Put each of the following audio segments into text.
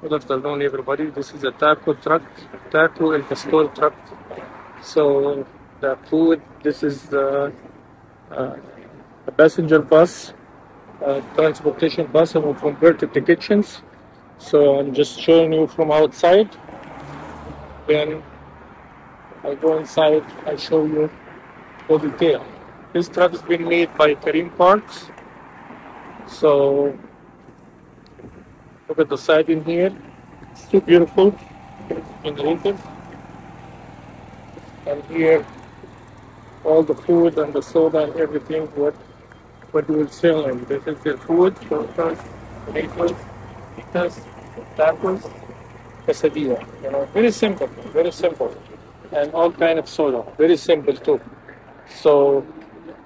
Good afternoon, everybody. This is a taco truck, taco El Pastor truck. So the food, this is the, uh, a passenger bus, uh, transportation bus, and we converted the kitchens. So I'm just showing you from outside. Then I go inside, I show you full detail. This truck has been made by Kareem Carts. So look at the side in here. It's too beautiful in the winter. And here all the food and the soda and everything what what we will sell and this is the food, tortas, tacos, pitas, tacos, quesadilla. You know, very simple, very simple. And all kind of soda. Very simple too. So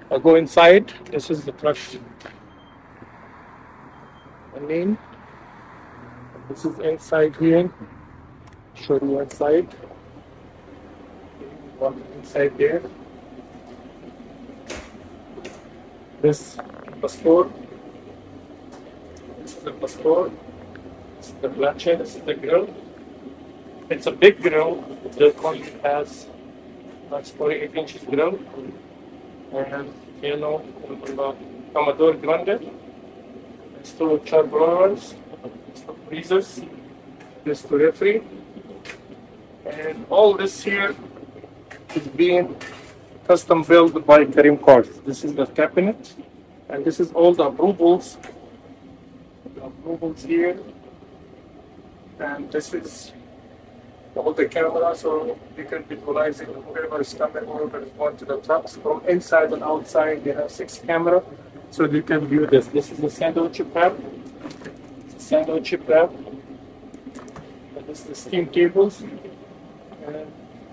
I go inside. This is the truck. I mean, this is inside here. Show you inside. Walk inside there. This passport. This is the passport. This is the plancha. This is the grill. It's a big grill. The one has that's 48 inches grill. And you know, Commodore uh, Grande. It's two two freezers, this two refrigerator. And all this here is being custom built by Kareem Carts. This is the cabinet, and this is all the approvals. The approvals here, and this is all the cameras, so you can visualize it whoever is coming, whoever is going to the trucks from inside and outside. They have six camera, so you can view this. This is the sandwich prep, sandwich prep. And this is the steam tables. And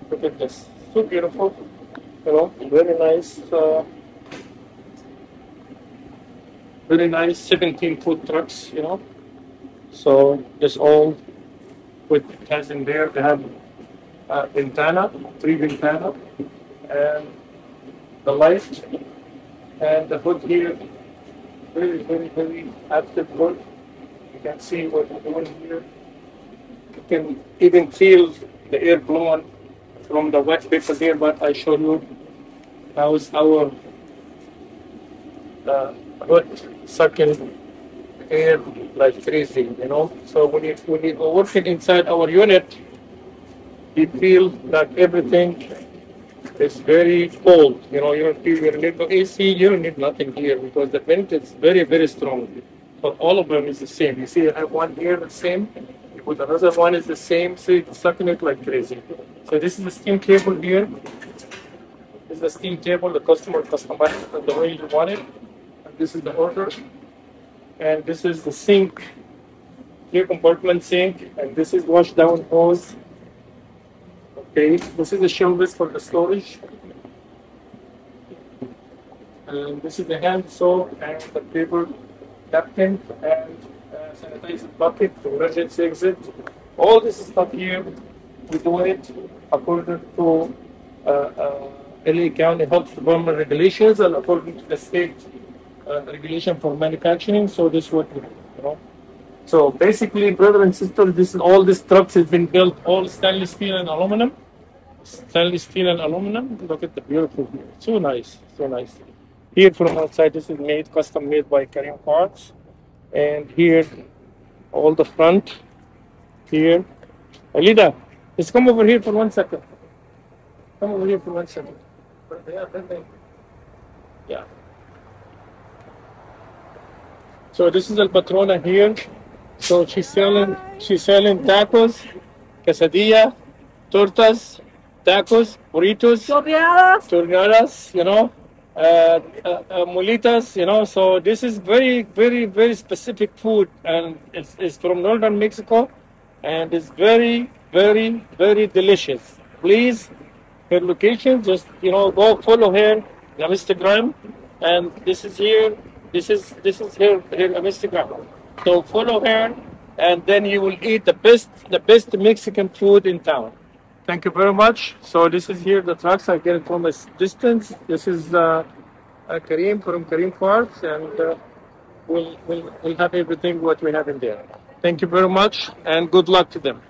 look at this, so beautiful you know, very nice, uh, very nice 17 foot trucks, you know. So this all with has in there. They have uh, ventana, three ventana, and the light and the hood here. Very, very, very active hood. You can see what we're doing here. You can even feel the air blowing from the wet paper there, but I show you how is our uh, sucking air like crazy, you know. So when you when you are working inside our unit, you feel that everything is very cold. You know, you don't feel need AC, you don't need nothing here because the vent is very, very strong. But all of them is the same. You see, I have one here the same. You put another one is the same. So it's sucking it like crazy. So this is the steam table here. This is the steam table. The customer customized the way you want it. And this is the order. And this is the sink, clear compartment sink. And this is wash down hose. Okay, this is the shelves for the storage. And this is the hand soap and the paper napkin and uh, sanitizer bucket, to emergency exit. All this stuff here, we do it according to uh, uh, LA County Health Department regulations and according to the state uh, regulation for manufacturing. So this is what we do, you know. So basically, brother and sister, this is all these trucks has been built all stainless steel and aluminum. Stainless steel and aluminum. Look at the beautiful. So nice, so nice. Here from outside, this is made, custom made by Kareem Carts. And here, all the front. Here, Alida, just come over here for one second. Come over here for one second. Yeah, that thing. Yeah. So this is El Patrona here. So she's selling she's selling tacos, quesadilla, tortas, tacos, burritos, Torneadas. tornadas, you know, uh, uh, uh, mulitas, you know. So this is very, very, very specific food, and it's, it's from northern Mexico, and it's very, very, very delicious. Please, her location, just you know, go follow her on Instagram, and this is here. This is this is her her Instagram. So follow her, and then you will eat the best the best Mexican food in town. Thank you very much. So this is here the trucks. I get it from a distance. This is uh, uh, Kareem from Kareem Carts, and uh, we'll, we'll we'll have everything what we have in there. Thank you very much and good luck to them.